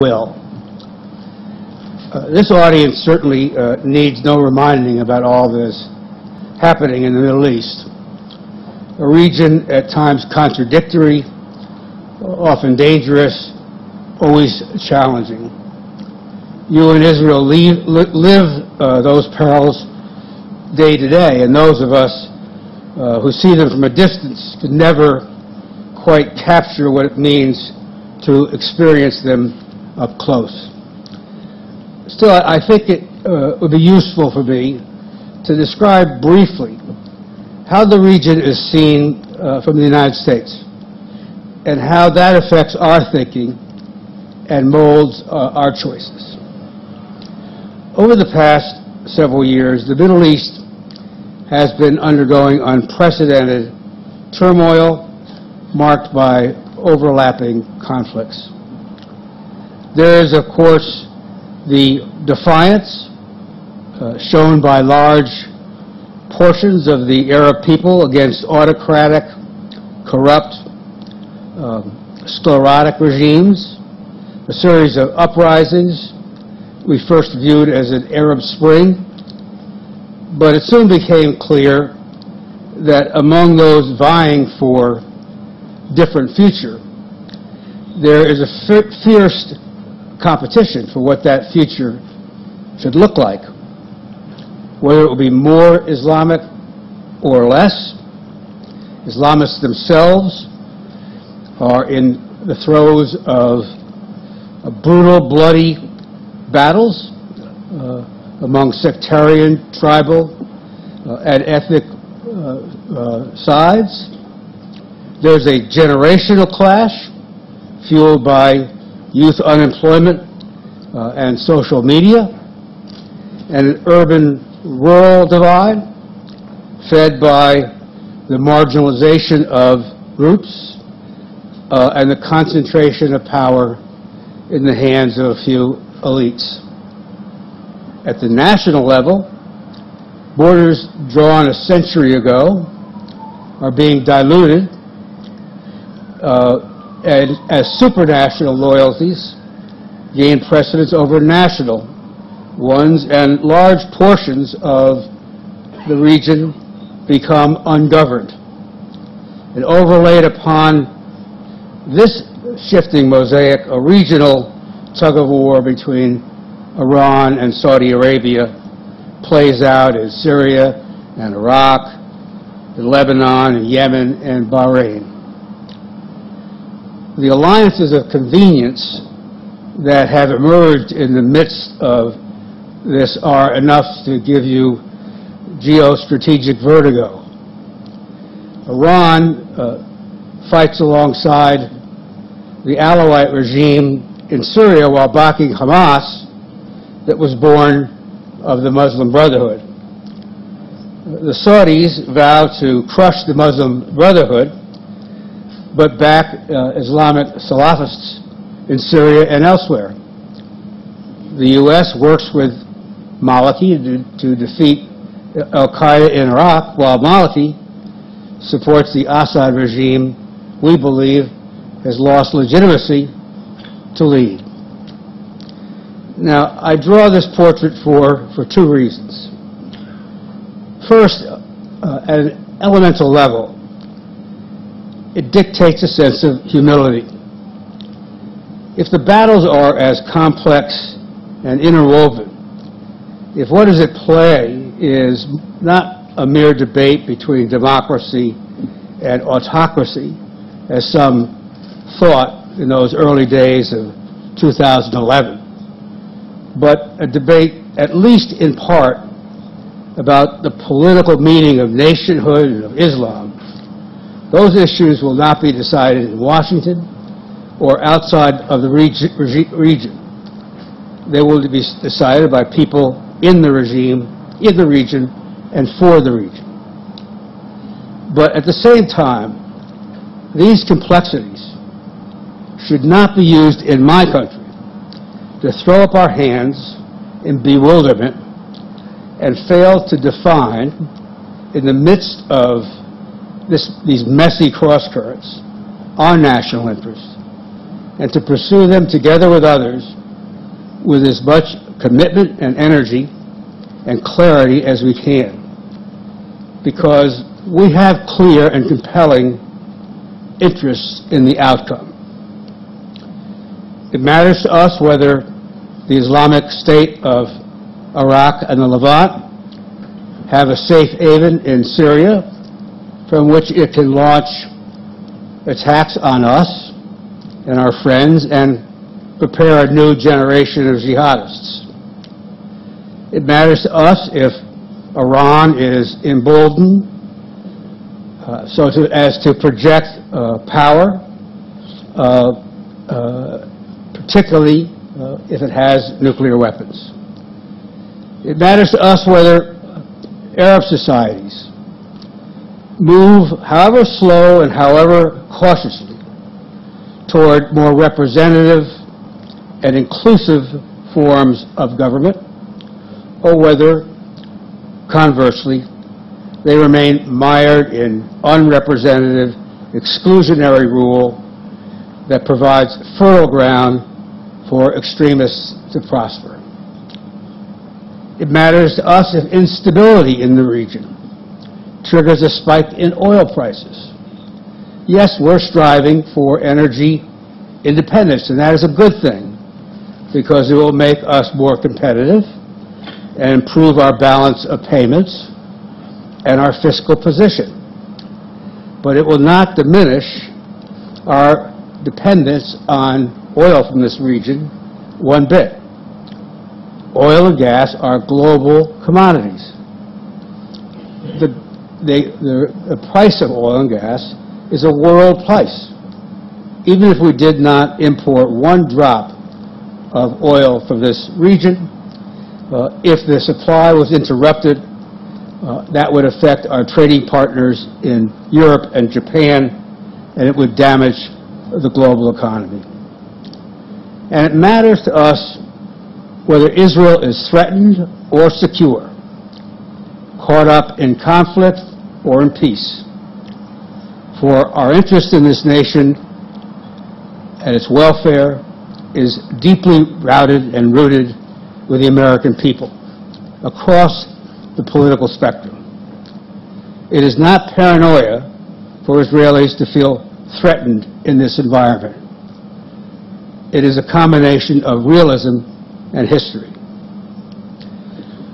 will. Uh, This audience certainly uh, needs no reminding about all this happening in the Middle East, a region at times contradictory, often dangerous, always challenging. You in Israel leave- li- live uh, those perils day to day, and those of us uh, who see them from a distance can never quite capture what it means to experience them up close. Still, I think it uh, would be useful for me to describe briefly how the region is seen uh, from the United States and how that affects our thinking and molds uh, our choices. Over the past several years, the Middle East has been undergoing unprecedented turmoil marked by overlapping conflicts. There is, of course, the defiance uh, shown by large portions of the Arab people against autocratic, corrupt, um, sclerotic regimes, a series of uprisings we first viewed as an Arab Spring, but it soon became clear that among those vying for different future, there is a fierce competition for what that future should look like. Whether it will be more Islamic or less, Islamists themselves are in the throes of a brutal, bloody battles uh, among sectarian, tribal, uh, and ethnic uh, uh, sides. There's a generational clash fueled by youth unemployment uh, and social media, and an urban-rural divide fed by the marginalization of groups uh, and the concentration of power in the hands of a few elites. At the national level, borders drawn a century ago are being diluted uh, and as supranational loyalties gain precedence over national ones, and large portions of the region become ungoverned. And overlaid upon this shifting mosaic, a regional tug of war between Iran and Saudi Arabia plays out in Syria and Iraq, in Lebanon and Yemen and Bahrain the alliances of convenience that have emerged in the midst of this are enough to give you geostrategic vertigo. Iran uh, fights alongside the Alawite regime in Syria while backing Hamas that was born of the Muslim Brotherhood. The Saudis vow to crush the Muslim Brotherhood but back uh, Islamic Salafists in Syria and elsewhere. The U.S. works with Maliki to, to defeat al-Qaeda in Iraq, while Maliki supports the Assad regime we believe has lost legitimacy to lead. Now, I draw this portrait for, for two reasons. First, uh, at an elemental level, it dictates a sense of humility. If the battles are as complex and interwoven, if what is at play is not a mere debate between democracy and autocracy, as some thought in those early days of 2011, but a debate, at least in part, about the political meaning of nationhood and of Islam, those issues will not be decided in Washington or outside of the regi- regi- region. They will be decided by people in the regime, in the region, and for the region. But at the same time, these complexities should not be used in my country to throw up our hands in bewilderment and fail to define, in the midst of this, these messy crosscurrents, our national interests, and to pursue them together with others with as much commitment and energy and clarity as we can. Because we have clear and compelling interests in the outcome. It matters to us whether the Islamic State of Iraq and the Levant have a safe haven in Syria from which it can launch attacks on us and our friends and prepare a new generation of jihadists. It matters to us if Iran is emboldened uh, so to, as to project uh, power, uh, uh particularly uh, if it has nuclear weapons. It matters to us whether Arab societies move, however slow and however cautiously, toward more representative and inclusive forms of government, or whether, conversely, they remain mired in unrepresentative, exclusionary rule that provides fertile ground for extremists to prosper. It matters to us if instability in the region triggers a spike in oil prices. Yes, we're striving for energy independence, and that is a good thing because it will make us more competitive and improve our balance of payments and our fiscal position. But it will not diminish our dependence on oil from this region one bit. Oil and gas are global commodities. The, they, the, price of oil and gas is a world price. Even if we did not import one drop of oil from this region, uh, if the supply was interrupted, uh, that would affect our trading partners in Europe and Japan, and it would damage the global economy. And it matters to us whether Israel is threatened or secure, caught up in conflict or in peace. For our interest in this nation and its welfare is deeply routed and rooted with the American people across the political spectrum. It is not paranoia for Israelis to feel threatened in this environment. It is a combination of realism and history.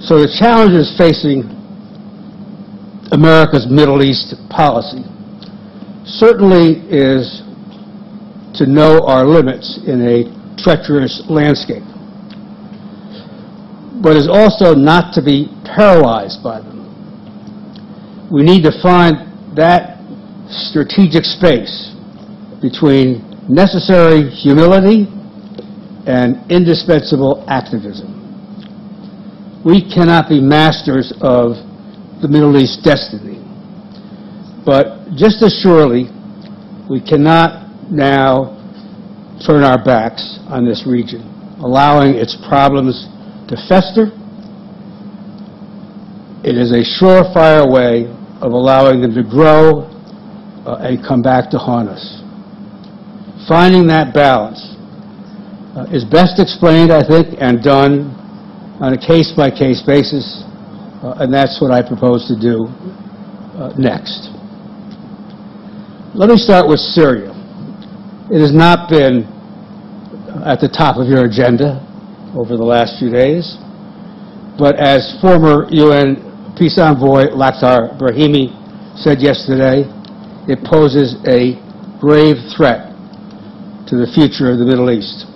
So the challenges facing America's Middle East policy certainly is to know our limits in a treacherous landscape, but is also not to be paralyzed by them. We need to find that strategic space between necessary humility and indispensable activism. We cannot be masters of the Middle East destiny, but just as surely we cannot now turn our backs on this region, allowing its problems to fester. It is a surefire way of allowing them to grow uh, and come back to haunt us. Finding that balance uh, is best explained, I think, and done on a case-by-case -case basis, uh, and that's what I propose to do uh, next. Let me start with Syria. It has not been at the top of your agenda over the last few days, but as former UN Peace Envoy Lakhdar Brahimi said yesterday, it poses a grave threat to the future of the Middle East.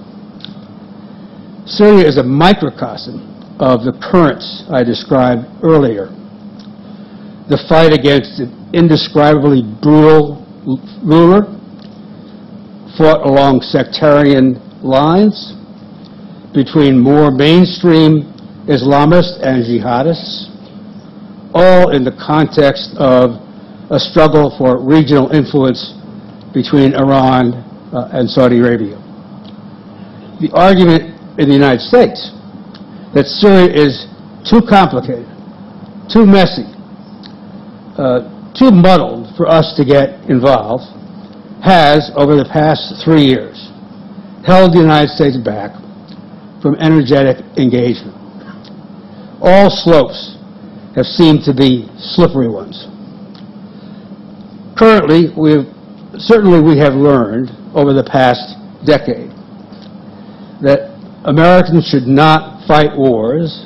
Syria is a microcosm of the currents I described earlier. The fight against an indescribably brutal ruler fought along sectarian lines between more mainstream Islamists and jihadists all in the context of a struggle for regional influence between Iran uh, and Saudi Arabia. The argument in the United States that Syria is too complicated, too messy, uh, too muddled for us to get involved has, over the past three years, held the United States back from energetic engagement. All slopes have seemed to be slippery ones. Currently, we've, certainly we have learned over the past decade that Americans should not fight wars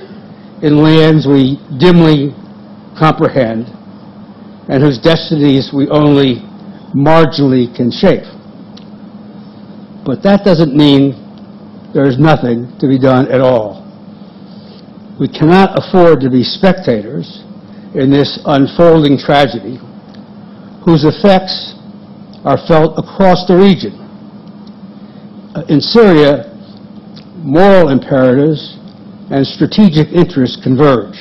in lands we dimly comprehend and whose destinies we only marginally can shape. But that doesn't mean there is nothing to be done at all. We cannot afford to be spectators in this unfolding tragedy whose effects are felt across the region. Uh, In Syria, moral imperatives and strategic interests converge.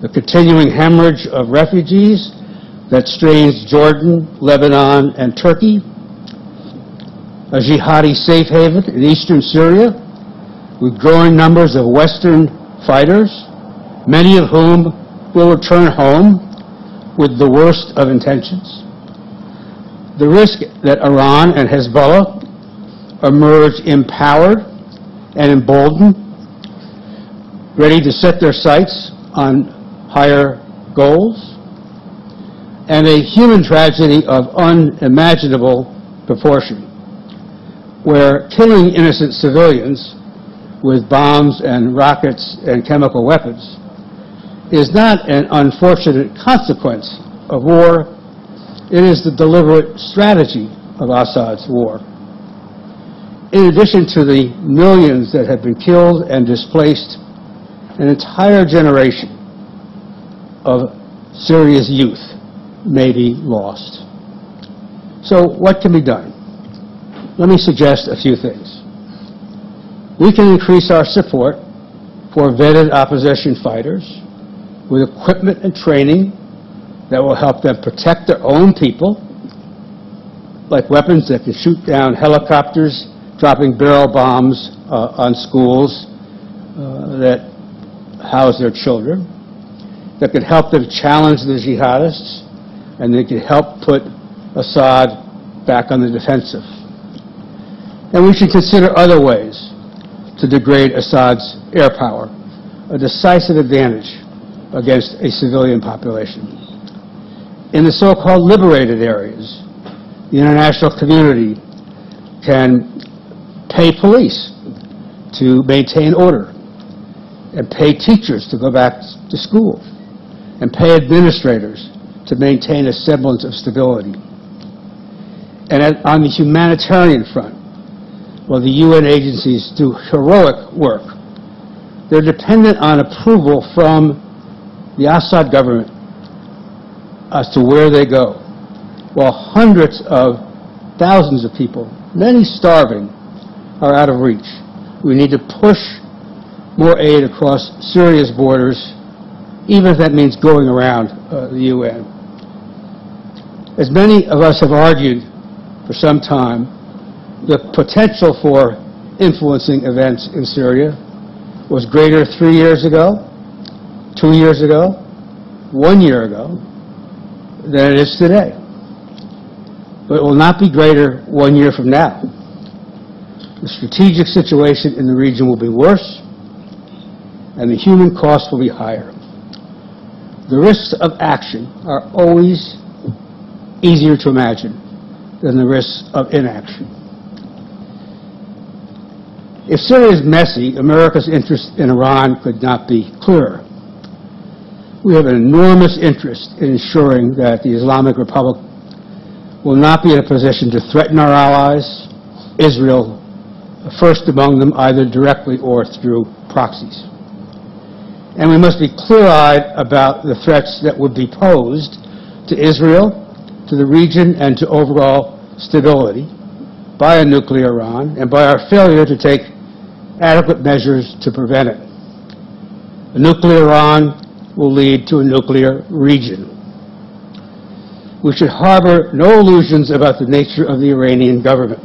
The continuing hemorrhage of refugees that strains Jordan, Lebanon, and Turkey, a jihadi safe haven in eastern Syria, with growing numbers of Western fighters, many of whom will return home with the worst of intentions. The risk that Iran and Hezbollah emerge empowered and emboldened, ready to set their sights on higher goals, and a human tragedy of unimaginable proportion, where killing innocent civilians with bombs and rockets and chemical weapons is not an unfortunate consequence of war, it is the deliberate strategy of Assad's war. In addition to the millions that have been killed and displaced, an entire generation of Syria's youth may be lost. So what can be done? Let me suggest a few things. We can increase our support for vetted opposition fighters with equipment and training that will help them protect their own people, like weapons that can shoot down helicopters, dropping barrel bombs uh, on schools uh, that house their children, that could help them challenge the jihadists, and they could help put Assad back on the defensive. And we should consider other ways to degrade Assad's air power, a decisive advantage against a civilian population. In the so-called liberated areas, the international community can pay police to maintain order, and pay teachers to go back to school, and pay administrators to maintain a semblance of stability. And at, on the humanitarian front, while the UN agencies do heroic work, they're dependent on approval from the Assad government as to where they go, while hundreds of thousands of people, many starving, are out of reach. We need to push more aid across Syria's borders, even if that means going around uh, the UN. As many of us have argued for some time, the potential for influencing events in Syria was greater three years ago, two years ago, one year ago, than it is today. But it will not be greater one year from now. The strategic situation in the region will be worse, and the human cost will be higher. The risks of action are always easier to imagine than the risks of inaction. If Syria is messy, America's interest in Iran could not be clearer. We have an enormous interest in ensuring that the Islamic Republic will not be in a position to threaten our allies, Israel first among them, either directly or through proxies. And we must be clear-eyed about the threats that would be posed to Israel, to the region, and to overall stability by a nuclear Iran and by our failure to take adequate measures to prevent it. A nuclear Iran will lead to a nuclear region. We should harbor no illusions about the nature of the Iranian government.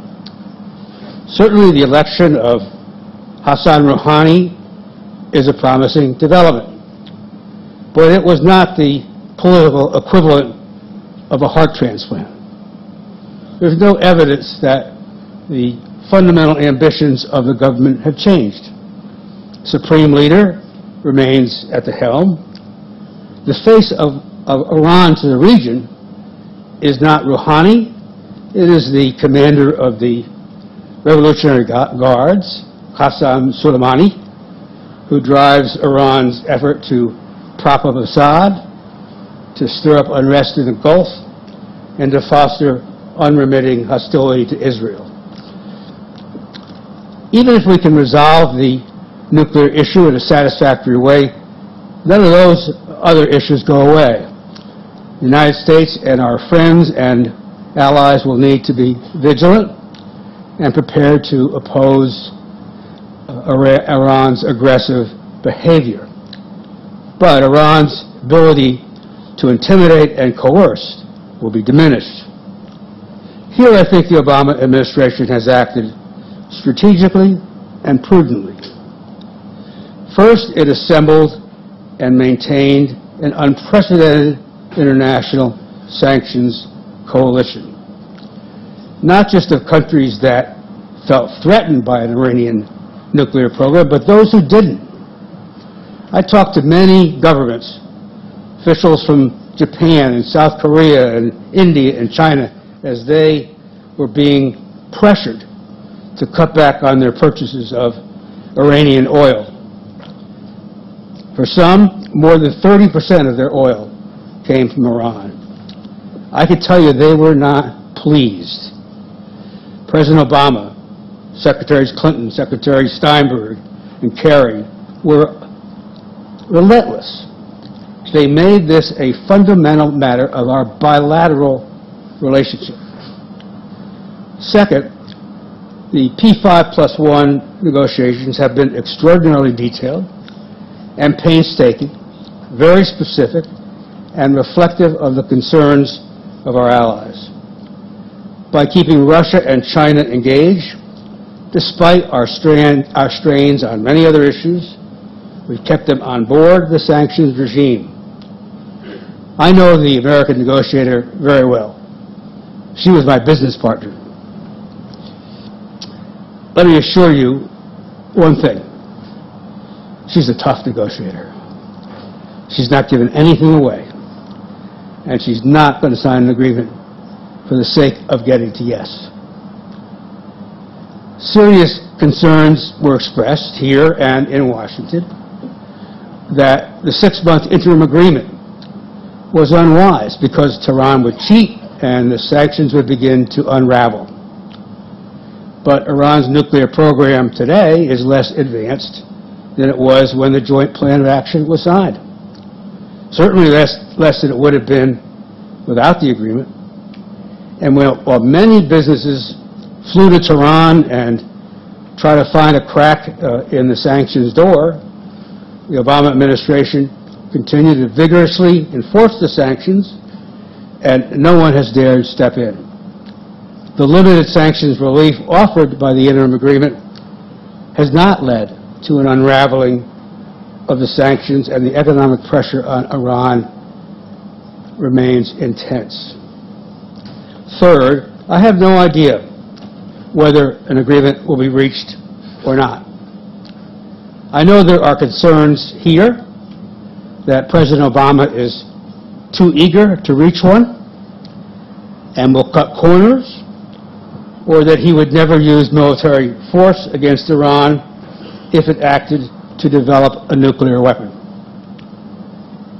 Certainly the election of Hassan Rouhani is a promising development, but it was not the political equivalent of a heart transplant. There's no evidence that the fundamental ambitions of the government have changed. Supreme leader remains at the helm. The face of, of Iran to the region is not Rouhani, it is the commander of the Revolutionary Guards, Qasem Soleimani, who drives Iran's effort to prop up Assad, to stir up unrest in the Gulf, and to foster unremitting hostility to Israel. Even if we can resolve the nuclear issue in a satisfactory way, none of those other issues go away. The United States and our friends and allies will need to be vigilant and prepared to oppose Iran's aggressive behavior. But Iran's ability to intimidate and coerce will be diminished. Here, I think the Obama administration has acted strategically and prudently. First, it assembled and maintained an unprecedented international sanctions coalition, not just of countries that felt threatened by an Iranian nuclear program, but those who didn't. I talked to many governments, officials from Japan and South Korea and India and China, as they were being pressured to cut back on their purchases of Iranian oil. For some, more than 30% of their oil came from Iran. I could tell you they were not pleased. President Obama, Secretaries Clinton, Secretary Steinberg, and Kerry were relentless. They made this a fundamental matter of our bilateral relationship. Second, the P5 plus 1 negotiations have been extraordinarily detailed and painstaking, very specific, and reflective of the concerns of our allies. By keeping Russia and China engaged, despite our, strain, our strains on many other issues, we've kept them on board the sanctions regime. I know the American negotiator very well. She was my business partner. Let me assure you one thing. She's a tough negotiator. She's not giving anything away. And she's not going to sign an agreement for the sake of getting to yes. Serious concerns were expressed here and in Washington that the six-month interim agreement was unwise because Tehran would cheat and the sanctions would begin to unravel. But Iran's nuclear program today is less advanced than it was when the Joint Plan of Action was signed. Certainly less, less than it would have been without the agreement. And while, while many businesses flew to Tehran and tried to find a crack uh, in the sanctions door, the Obama administration continued to vigorously enforce the sanctions, and no one has dared step in. The limited sanctions relief offered by the interim agreement has not led to an unraveling of the sanctions, and the economic pressure on Iran remains intense. Third, I have no idea whether an agreement will be reached or not. I know there are concerns here that President Obama is too eager to reach one and will cut corners, or that he would never use military force against Iran if it acted to develop a nuclear weapon.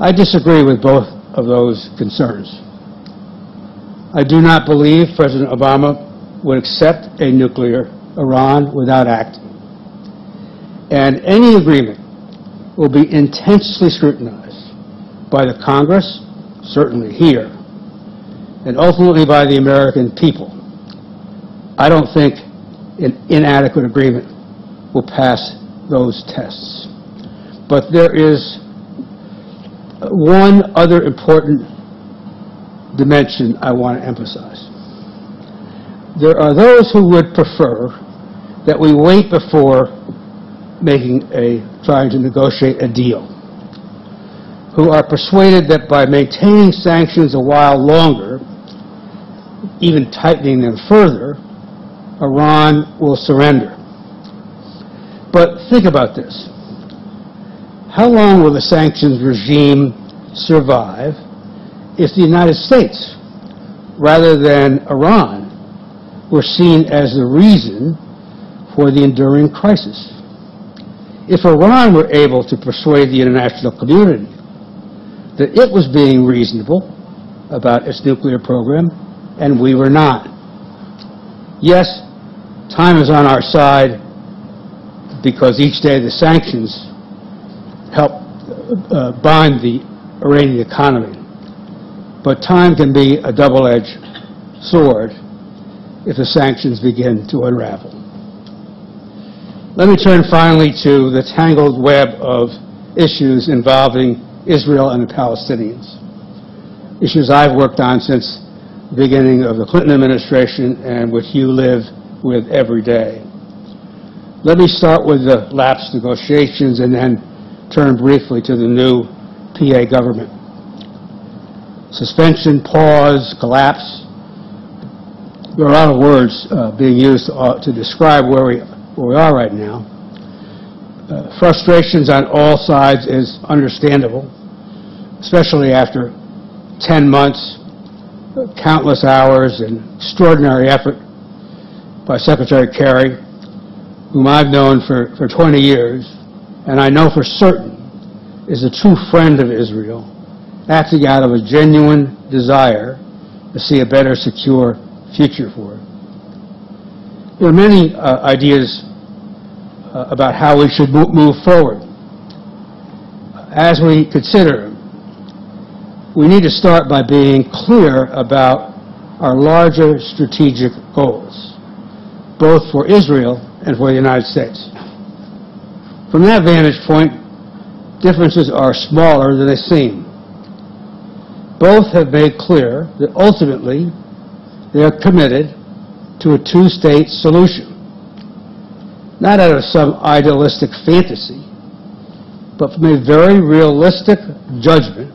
I disagree with both of those concerns. I do not believe President Obama would accept a nuclear Iran without acting. And any agreement will be intensely scrutinized by the Congress, certainly here, and ultimately by the American people. I don't think an inadequate agreement will pass those tests. But there is one other important dimension I want to emphasize. There are those who would prefer that we wait before making a, trying to negotiate a deal, who are persuaded that by maintaining sanctions a while longer, even tightening them further, Iran will surrender. But think about this. How long will the sanctions regime survive if the United States, rather than Iran, were seen as the reason for the enduring crisis? If Iran were able to persuade the international community that it was being reasonable about its nuclear program, and we were not. Yes, time is on our side because each day the sanctions help uh, bind the Iranian economy. But time can be a double-edged sword if the sanctions begin to unravel. Let me turn finally to the tangled web of issues involving Israel and the Palestinians. Issues I've worked on since the beginning of the Clinton administration and which you live with every day. Let me start with the lapse negotiations and then turn briefly to the new PA government. Suspension, pause, collapse. There are a lot of words uh, being used uh, to describe where we, where we are right now. Uh, frustrations on all sides is understandable, especially after 10 months, countless hours, and extraordinary effort by Secretary Kerry, whom I've known for, for 20 years, and I know for certain is a true friend of Israel, acting out of a genuine desire to see a better, secure future for. There are many uh, ideas uh, about how we should move forward. As we consider, we need to start by being clear about our larger strategic goals, both for Israel and for the United States. From that vantage point, differences are smaller than they seem. Both have made clear that ultimately they are committed to a two-state solution not out of some idealistic fantasy, but from a very realistic judgment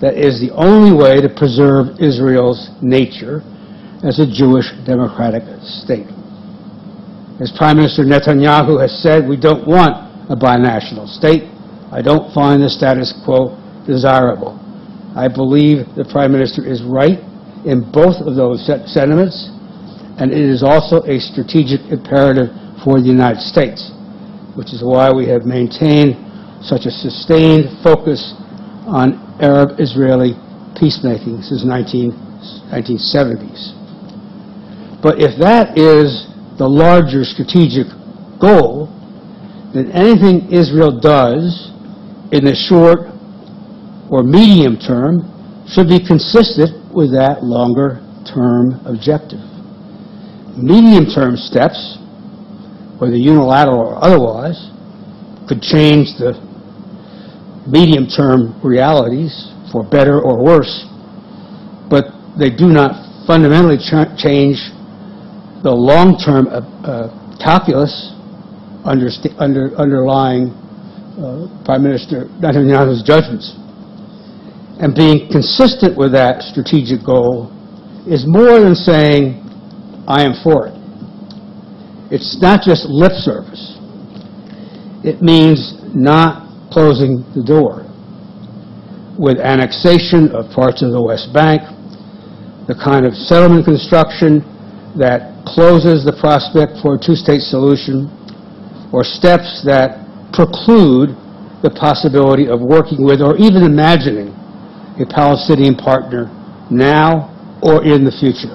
that is the only way to preserve Israel's nature as a Jewish democratic state. As Prime Minister Netanyahu has said, we don't want a binational state. I don't find the status quo desirable. I believe the Prime Minister is right in both of those sentiments, and it is also a strategic imperative for the United States, which is why we have maintained such a sustained focus on Arab-Israeli peacemaking since 19, 1970s. But if that is the larger strategic goal, then anything Israel does in the short or medium term should be consistent with that longer term objective. Medium term steps whether unilateral or otherwise, could change the medium-term realities for better or worse, but they do not fundamentally ch change the long-term uh, uh, calculus under, under, underlying uh, Prime Minister Netanyahu's judgments. And being consistent with that strategic goal is more than saying, I am for it. It's not just lip service. It means not closing the door. With annexation of parts of the West Bank, the kind of settlement construction that closes the prospect for a two-state solution, or steps that preclude the possibility of working with or even imagining a Palestinian partner now or in the future.